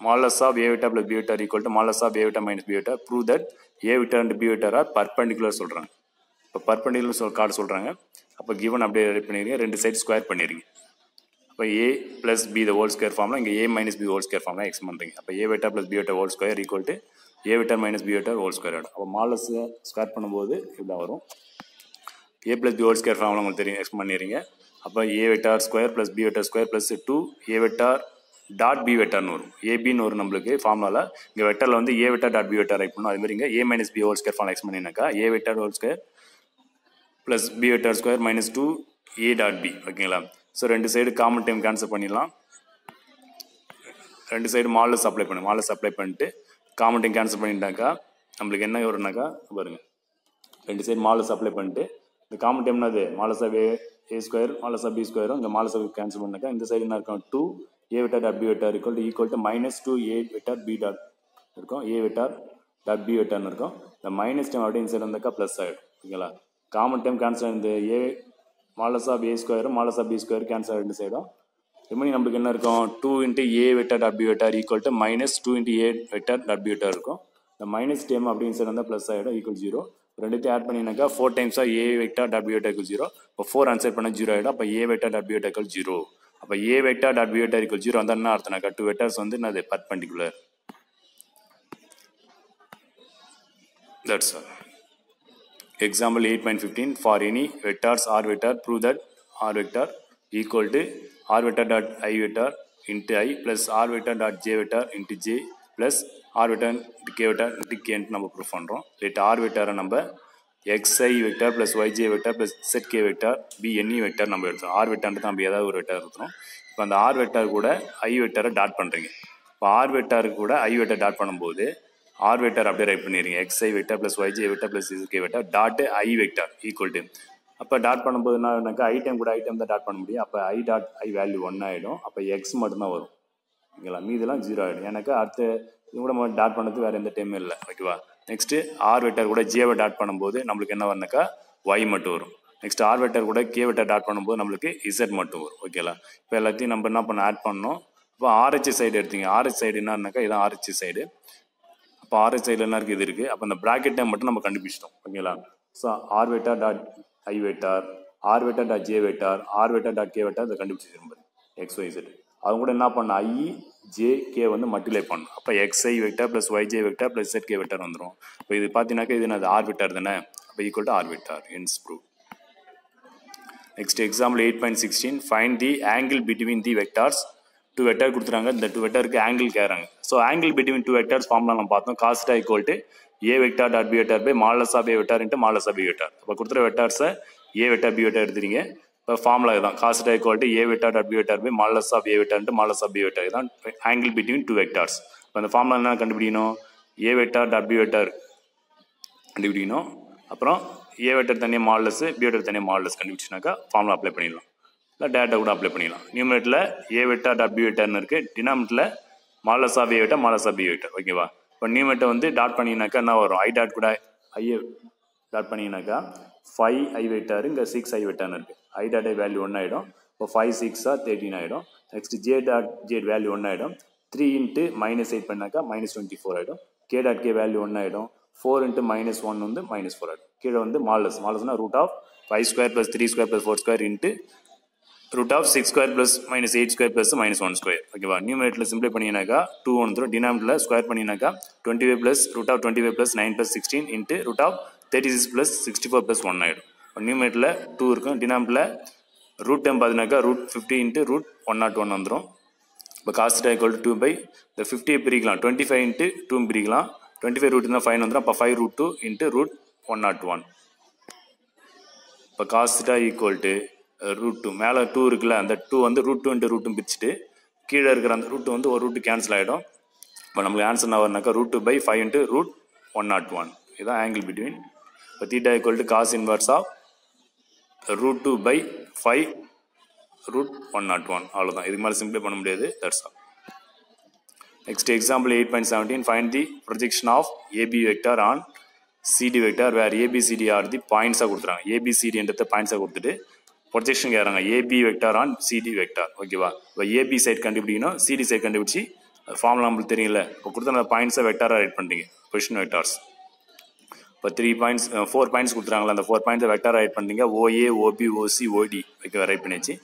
fourteen of a vector plus b vector equal to modulus of a vector minus b vector prove that a vector and b vector are perpendicular சொல்றாங்க. இப்போ perpendicular சொல் card சொல்கிறாங்க அப்போ given அப்படியே ready பண்ணிடுங்க. ரெண்டு side square பண்ணிடுங்க. அப்போ A plus B the whole square formula இங்கே A minus B whole square ஃபார்ம்லாம் எக்ஸ் பண்ணுறீங்க அப்போ A vector plus B vector whole square equal to A vector minus B vector whole square ஆகிடும் அப்போ மாலஸ் ஸ்கொயர் பண்ணும்போது இப்படி வரும். A plus B whole square formula உங்களுக்கு தெரியும். எக்ஸ் பண்ணிடுறீங்க. அப்போ A vector square plus B vector square plus two A vector dot B வெட்டார்னு வரும். ஏபின்னு வரும் நம்மளுக்கு ஃபார்முலாவில் இங்கே வெட்டரில் வந்து A vector dot B vector write பண்ணணும் அது மாதிரி இங்கே A minus B whole square form X பண்ணினாக்கா A vector whole square plus B vector square minus two A dot B ஓகேங்களா ஸோ ரெண்டு சைடு காமன் டைம் கேன்சல் பண்ணிடலாம். ரெண்டு side மாலில் supply பண்ணு மாலில் சப்ளை பண்ணிட்டு காமன் டைம் கேன்சல் பண்ணிட்டாக்கா நம்மளுக்கு என்ன வரும்னாக்கா பாருங்க. ரெண்டு சைடு மாலில் சப்ளை பண்ணிட்டு இந்த காமன் டைம்னா அது மாலஸ் ஏ ஏ ஸ்கொயர் மாலசா பி ஸ்கொயரும் இந்த மாலஸ் கேன்சல் பண்ணாக்கா இந்த சைடு என்ன இருக்கும்? Two A vector dot B vector equal to equal to minus two A vector B dot இருக்கும். ஏ வெட்டார் டாட் பி வெட்டார்னு இருக்கும். இந்த மைனஸ் டைம் அப்படியே இந்த சைடு வந்தாக்கா ப்ளஸ் ஆகிடும் ஓகேங்களா காமன் டைம் கேன்சல் இந்த ஏ மாலஸ் ஆஃப் ஏ ஸ்கொயரும் மாலஸ் ஆஃப் பி ஸ்கொயர் கேன்சல் ரெண்டு சைடும் ரிமைனிங் நம்மளுக்கு என்ன இருக்கும்? Two into A vector W vector equal to minus two into A vector W vector இருக்கும். இந்த மைனஸ் டேம் அப்படின்னு சைடு வந்தால் ப்ளஸ் ஆகிடும் ஈக்குவல் ஜீரோ ரெண்டுத்தையும் ஆட் பண்ணினாக்கா four டைம்ஸாக A vector W B zero இப்போ ஃபோர் ஆன்சர் பண்ணால் ஜீரோ ஆகிடும் அப்போ A vector W B zero அப்போ A vector W B vector zero வந்தால் என்ன அர்த்தம்னாக்கா டூ வெக்டர்ஸ் வந்து என்னது perpendicular that's all example eight point fifteen for any vectors R vector prove that R vector equal to R vector dot I vector into I plus R vector dot J vector into J plus R vector into K vector into கேன்ட்டு நம்ம proof பண்ணுறோம் let R வெக்டாரை நம்ம xi vector plus yj vector plus zk vector b ne vector நம்ம எடுத்தோம் R வெக்டார்ன்றது நம்ம ஏதாவது ஒரு vector எடுத்தோம் இப்போ அந்த ஆர் வெக்டார் கூட ஐ வெக்டாரை டாட் பண்ணுறீங்க இப்போ ஆர் வெக்டாருக்கு கூட ஐ வெக்டார் டாட் பண்ணும்போது ஆர் வெக்டர் அப்படியே ரைட் பண்ணிடுறீங்க X I vector plus Y J vector plus zk vector dot I vector equal to அப்போ டாட் பண்ணும்போது என்னக்கா ஐ டைம் கூட ஐ டைம் தான் டாட் பண்ண முடியும். அப்போ I dot I value one ஆகிடும் அப்போ எக்ஸ் மட்டும்தான் வரும். ஓகேங்களா? மீதெல்லாம் ஜீரோ ஆகிடும் எனக்கு அடுத்த இது கூட நம்ம டாட் பண்ணது வேறு எந்த டைமும் இல்லை. ஓகேவா நெக்ஸ்ட்டு ஆர் வெக்டர் கூட ஜேவை டாட் பண்ணும்போது நம்மளுக்கு என்ன வரணுக்கா ஒய் மட்டும் வரும். நெக்ஸ்ட் ஆர் வெக்டர் கூட கே வெக்டர் டாட் பண்ணும்போது நம்மளுக்கு இசட் மட்டும் வரும். ஓகேங்களா? இப்போ எல்லாத்தையும் நம்ம என்ன பண்ண ஆட் பண்ணோம் இப்போ ஆர்ஹெச் சைடு எடுத்தீங்க. ஆர்ஹெச் சைடு என்னன்னாக்கா இதான் ஆர்ஹெச் சைடு இப்போ ஆர்ஹெச் சைடில் இருக்குது இது இருக்குது அப்போ அந்த ப்ராக்கெட் டைம் மட்டும் நம்ம கண்டுபிடிச்சிட்டோம். ஓகேங்களா? So R vector dot I vector R vector dot J vector R vector dot K vector அதை கண்டுபிடிச்சிருப்பாரு எக்ஸ் ஒய் செட் அவங்க கூட என்ன பண்ண? ஐ ஜே கே வந்து மல்டிப்ளை பண்ணணும் அப்போ X I vector plus Y J vector plus Z K vector வந்துடும் இப்போ இது பார்த்தீங்கன்னாக்கா இது என்னது? ஆர் வெக்டார் தானே? அப்போ equal to R vector hence prove next example eight point sixteen find the angle between the vectors two vector கொடுத்துறாங்க. இந்த டூ வெட்டருக்கு ஆங்கிள் கேட்குறாங்க. So angle between two vectors ஃபார்ம்லாம் நம்ம பார்த்தோம். Cos theta equal to A vector dot B vector by modulus of A vector into modulus of B vector அப்போ கொடுத்துற வெக்டார்ஸை A vector B vector எடுத்துறீங்க இப்போ ஃபார்முலா இதுதான். Cos theta equal to A vector dot B vector by modulus of A vector modulus of B vector இதுதான் angle between two vectors இப்போ அந்த formula என்ன கண்டுபிடிக்கணும்? A vector dot B vector கண்டுபிடிக்கணும். அப்புறம் ஏ வெக்டர் தனியாக modulus B vector தனியாக modulus கண்டுபிடிச்சினாக்கா ஃபார்முலா அப்ளை பண்ணிடலாம். இல்லை டேட்டா கூட அப்ளை பண்ணிக்கலாம். நியூமரேட்டில் ஏ வெட்டா டாட் பி வெட்டான்னு இருக்குது டினாமினேட்டில் modulus of A vector of B வெட்டா ஓகேவா இப்போ நியூமரேட்டை வந்து டாட் பண்ணிங்கனாக்கா என்ன வரும்? ஐ டாட் கூட ஐஏ டாட் பண்ணிங்கனாக்கா ஃபைவ் ஐ வெட்டாரு இங்கே சிக்ஸ் ஐ வெட்டான்னு இருக்குது I dot I value one ஆகிடும் இப்போ ஃபைவ் சிக்ஸாக தேர்ட்டின் ஆகிடும் next J dot J value one ஆகிடும் த்ரீ இன்ட்டு மைனஸ் எயிட் பண்ணாக்கா மைனஸ் டுவெண்ட்டி ஃபோர் ஆகிடும் K dot K value one ஆகிடும் ஃபோர் இன்ட்டு மைனஸ் ஒன் வந்து மைனஸ் ஃபோர் ஆகிடும் கீழே வந்து modulus மாலஸ்னா root of five square plus three square plus four square into root of six square plus minus eight square plus minus one square ஓகேவா நியூமரேட்டில் சிம்பிளை பண்ணினாக்கா two வந்துடும் டினாமிட்டில் square பண்ணினாக்கா twenty five plus root of twenty five plus nine plus sixteen into root of thirty six plus sixty four plus one ஆகிடும் நியூமரேட்டில் two இருக்கும் டினாமிட்டில் root time பார்த்தினாக்கா root fifty into root one naught one வந்துடும் இப்போ cos theta equal two by இந்த ஃபிஃப்டியை பிரிக்கலாம். Twenty five into two பிரிக்கலாம். டுவெண்ட்டி ஃபைவ் ரூட் இருந்தால் ஃபைன் வந்துடும் அப்போ five root two into root one naught one இப்போ cos theta equal to root two மேலே டூ இருக்குல்ல அந்த டூ வந்து ரூட் டூ இன்ட்டு ரூட்டும் பிரிச்சுட்டு கீழே இருக்கிற அந்த ரூட்டு வந்து ஒரு ரூட்டு கேன்சல் ஆகிடும் இப்போ நம்மளுக்கு ஆன்சர் என்ன வரனாக்கா root two by five into root one not one இதுதான் ஆங்கிள் பிட்வீன் இப்போ theta equal to cos inverse of root two by five root one not one அவ்வளோதான் இதுக்கு மேலே சிம்பிளை பண்ண முடியாது. That's all next example eight point seventeen find the projection of AB vector on CD vector வேறு ABCD are the பாயிண்ட்ஸாக கொடுத்துறாங்க ஏபிசிடின்றத பாயிண்ட்ஸாக கொடுத்துட்டு ப்ரொஜெக்ஷன் கேட்குறாங்க AB vector on CD vector ஓகேவா இப்போ ஏபி சைட் கண்டுபிடிக்கணும் சிடி சைட் கண்டுபிடிச்சி ஃபார்முலா நம்மளுக்கு தெரியல இப்போ கொடுத்த அந்த பாயிண்ட்ஸை வெக்டாராக ரைட் பண்ணுறீங்க பொசிஷன் வெக்டார்ஸ் இப்போ த்ரீ பாயிண்ட்ஸ் ஃபோர் பாயிண்ட்ஸ் கொடுத்துறாங்களா அந்த ஃபோர் பாயிண்ட்ஸை வெக்டார் ரைட் பண்ணுறீங்க ஓஏ ஓபி ஓசி ஓடி ஓகேவா ரைட் பண்ணிச்சு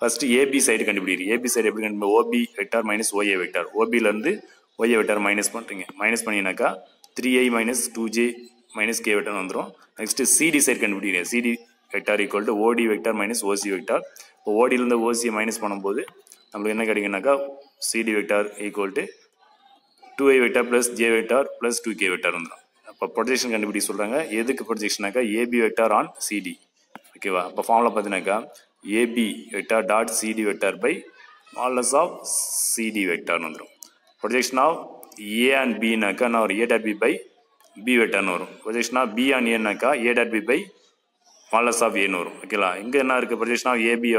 ஃபஸ்ட்டு ஏபி சைடு கண்டுபிடிக்கிறீங்க. ஏபி சைடு எப்படி கண்டுபிடி OB vector minus OA vector ஓபிலேருந்து OA vector minus பண்ணுறீங்க minus பண்ணினாக்கா three I minus two J minus K vector வந்துடும் next CD side கண்டுபிடிக்கிறீங்க. CD vector equal to OD vector minus OC vector இப்போ ஓடியிலேருந்து ஓசியை minus பண்ணும்போது நம்மளுக்கு என்ன கிடைக்குனாக்கா CD vector equal to two I vector plus J vector plus two K vector வந்துடும் அப்போ projection கண்டுபிடி சொல்கிறாங்க எதுக்கு ப்ரொஜெக்ஷனாக்கா ஏபி வெக்டார் ஆன் சிடி ஓகேவா அப்போ ஃபார்மில் பார்த்தீங்கன்னாக்கா AB vector dot CD vector by modulus of CD வெக்டார்னு வந்துடும் ப்ரொஜெக்ஷன் ஆஃப் ஏ அண்ட் பினாக்கா நான் ஒரு A dot B by B வெக்டார்னு வரும். Projection of B and ஏனாக்கா A dot B by modulus of ஏன்னு வரும் ஓகேங்களா இங்கே என்ன இருக்குது projection of AB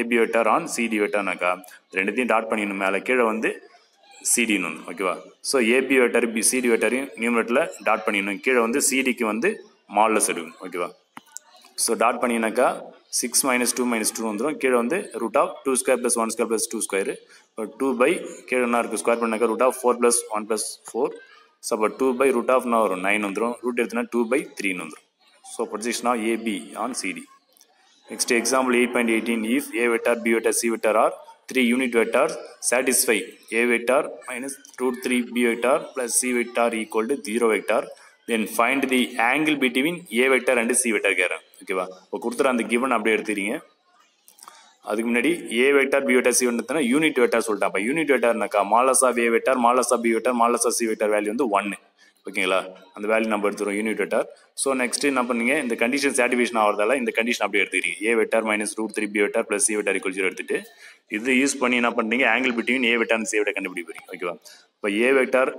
AB vector on CD வெட்டார்னாக்கா ரெண்டுத்தையும் டாட் பண்ணிடணும். மேலே கீழே வந்து சிடின்னு ஒன்று ஓகேவா so AB vector B CD வெட்டாரையும் நியூமரேட்டில் டாட் பண்ணிடணும். கீழே வந்து சிடிக்கு வந்து மால்லஸ் எடுக்கணும் ஓகேவா so dot பண்ணினாக்கா six minus two minus two வந்துடும் கீழே வந்து root of two square plus one square plus two square இப்போ டூ பை கீழே என்ன இருக்குது ஸ்கொயர் பண்ணாக்கா root of four plus one plus four so அப்போ டூ பை ரூட் ஆஃப் நான் வரும்? நைன் வந்துடும் ரூட் எடுத்துனா டூ பை த்ரீன்னு வந்துடும் so projection AB on CD next example eight point eighteen if A vector B vector C vector are three unit vectors satisfy a vector minus root 3 b vector plus C vector equal to 0 vector. Then find the angle between A vector and C vector கேறேன் ஓகேவா இப்போ கொடுத்துற அந்த given அப்படியே எடுத்துறீங்க அதுக்கு முன்னாடி A vector B vector C vector unit vector சொல்லிட்டேன் அப்போ யூனிட் வெட்டார்னாக்கா மாலசா of A vector modulus of B vector modulus C vector value வந்து ஒன்று ஓகேங்களா? அந்த வேல்யூ நம்ம எடுத்துருவோம் யூனிட் வெட்டார் ஸோ நெக்ஸ்ட் என்ன பண்ணீங்க? இந்த கண்டிஷன் சாட்டிஃபிகேஷன் ஆகிறதால இந்த கண்டிஷன் அப்படியே எடுத்துக்கிறீங்க. A vector minus root three B vector plus C vector equal zero எடுத்துட்டு இது யூஸ் பண்ணி என்ன பண்ணுறீங்க angle between A vector C vector கண்டுபிடிப்பீங்க. ஓகேவா இப்போ ஏ வெட்டார்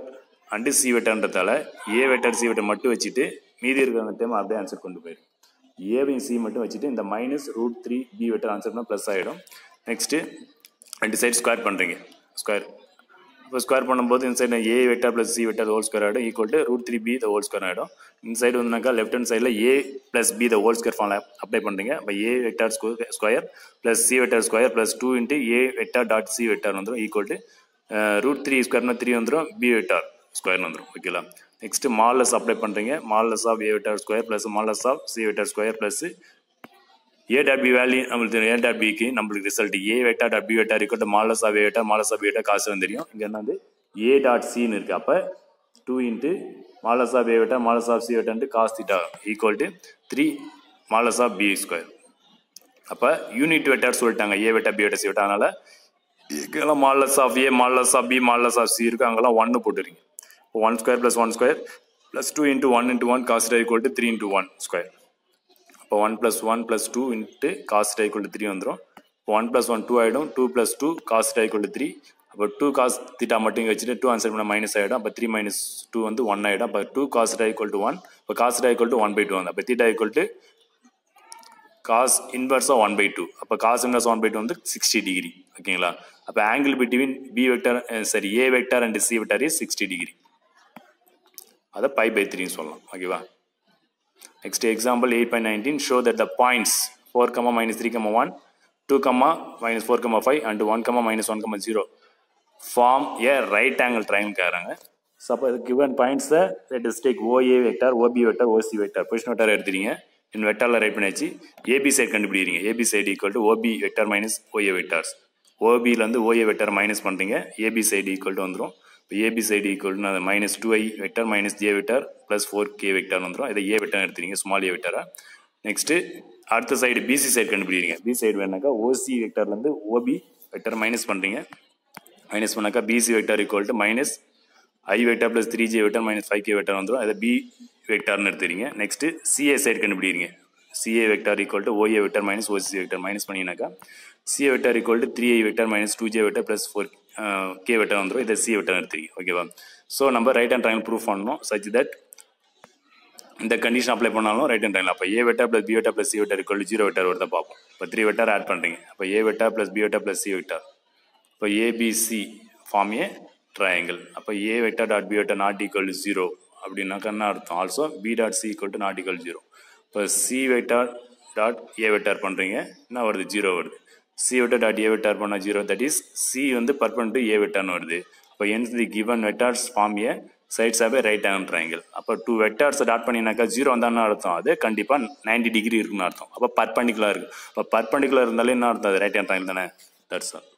அண்டு சி வெட்டார்ன்றதால ஏ வெட்டார் சி வெட்டார் மட்டும் வச்சுட்டு மீதி இருக்கிற அந்த டைம் அப்படியே ஆன்சர் கொண்டு போயிடும் ஏவையும் சி மட்டும் வச்சுட்டு இந்த minus root three B வெட்டார் answer பண்ணால் ப்ளஸ் ஆகிடும் நெக்ஸ்ட்டு ரெண்டு சைடு ஸ்கொயர் பண்ணுறீங்க ஸ்கொயர் இப்போ ஸ்கொயர் பண்ணும்போது இந்த சைடு ஏ வெட்டா ப்ளஸ் சி வெட்டா ஹோல் ஸ்கொயர் ஆகிடும் equal to root three B the whole square ஆகிடும் இந்த சைடு வந்துனாக்கா லெஃப்ட் ஹேண்ட் சைடில் ஏ plus B the whole square form apply பண்ணுறீங்க அப்போ ஏ vector square plus C vector square plus two into A வெட்டா dot C vector வந்துடும் equal to root three ஸ்கொயர்னா three வந்துடும் B vector ஸ்கொயர்னு வந்துடும் ஓகேங்களா நெக்ஸ்ட் மாலஸ் அப்ளை பண்ணுறீங்க modulus of A vector square plus modulus of C vector square plus A dot B value நம்மளுக்கு தெரியும். ஏ டாட் பிக்கு நம்மளுக்கு ரிசல்ட் ஏ வெட்டா டாட் பி வெட்டா இருக்கட்டும் மாலஸ் ஆஃப் வெட்டா வெக்டார் மாலஸ் ஆஃப் காசு தெரியும். இங்கே என்ன வந்து ஏ டாட் சின்னு இருக்குது அப்போ two into modulus of A vector modulus of C vector cos theta equal to three modulus of B square அப்போ யூனிட் வெட்டார் சொல்லிட்டாங்க. ஏ வெட்டா பி வெட்டா சி வெட்டா. அதனால் இதுக்கெல்லாம் modulus of A modulus of B modulus of C இருக்குது அங்கெல்லாம் ஒன்று போட்டுருங்க இப்போ one square plus one square plus two into one into one cos equal to three into one square அப்போ one plus one plus two into cos theta equal three வந்துடும் இப்போ one plus one two ஆகிடும் two plus two cos theta equal three அப்போ two cos theta மட்டும் இங்கே வச்சுட்டு two answer பண்ண minus ஆகிடும் அப்போ த்ரீ மைனஸ் டூ வந்து ஒன் ஆகிடும் அப்போ two cos equal to one இப்போ cos equal to one by two வந்து. அப்போ தீட்டா ஈக்குவல் டு காஸ் இன்வர்ஸாக ஒன் பை டூ அப்போ cos inverse one by two வந்து சிக்ஸ்டி டிகிரி ஓகேங்களா? அப்போ ஆங்கிள் பிட்வீன் பி வெக்டர் சரி A vector and C vector is sixty degree அதை pi by த்ரீன்னு சொல்லலாம். ஓகேவா? Next example eight point nineteen show that the points four comma minus three comma one two comma minus four comma five and one comma minus one comma zero form a right angle triangle கேட்குறாங்க so அப்போ given பாயிண்ட்ஸை let us take OA vector OB vector OC vector position vector எடுத்துறீங்க in வெக்டாரில் write பண்ணியாச்சு. AB side கண்டுபிடிக்கிறீங்க. AB side equal to OB vector minus OA vectors ஓபியிலேருந்து OA vector minus பண்ணுறீங்க AB side equal to வந்துடும் இப்போ AB side equal minus two i vector minus J vector plus four K vector வந்துடும் இதை ஏ vector எடுத்துறீங்க small A வெக்டரை next அடுத்த side BC side கண்டுபிடிக்கிறீங்க. B side வேணாக்கா OC வெக்டார்லேருந்து ஓபி வெக்டர் மைனஸ் பண்ணுறீங்க மைனஸ் பண்ணாக்கா BC vector equal to minus i vector plus three j vector minus five k vector வந்துடும் அதை பி வெக்டார்னு எடுத்துறீங்க next CA side கண்டுபிடிக்கிறீங்க. CA vector equal to OA vector minus OC vector minus பண்ணிங்கனாக்கா CA vector equal to three i vector minus two j vector plus four k vector வந்துடும் இதை C vector எடுத்துறீங்க ஓகேவா so நம்ம right hand triangle proof பண்ணணும் such that இந்த condition apply பண்ணாலும் right hand triangle அப்போ A வெட்டா plus B வெட்டா plus C வெட்டர் equal zero வெட்டர் வருதா பார்ப்போம். இப்போ த்ரீ வெட்டர் ஆட் பண்ணுறீங்க அப்போ A வெட்டா plus B வெட்டா plus C வெட்டர் இப்போ ஏபிசி ஃபார்ம் ஏ ட்ரையாங்கிள் அப்போ ஏ வெட்டா dot B வெட்டா not equal zero அப்படின்னாக்கா என்ன அர்த்தம்? Also be dot C equal to not equal zero இப்போ சி வெட்டா டாட் ஏ வெட்டார் பண்ணுறீங்க என்ன வருது? ஜீரோ வருது. C vector dot A vector பண்ணால் ஜீரோ தட் இஸ் சி வந்து பர்பன் டு ஏ வெக்டார்னு வருது. அப்போ hence the given vectors form a sides of right hand triangle அப்போ டூ வெக்டார்ஸ் டாட் பண்ணினாக்கா ஜீரோ வந்தான்னு அர்த்தம். அது கண்டிப்பாக நைன்டி டிகிரி இருக்குன்னு அர்த்தம். அப்போ பர்பண்டிகுலர் இருக்குது அப்போ பர்பண்டிகுலர் இருந்தாலே என்ன அர்த்தம்? அது ரைட் ஹேண்ட் ட்ரையாங்கிள் தானே. That's all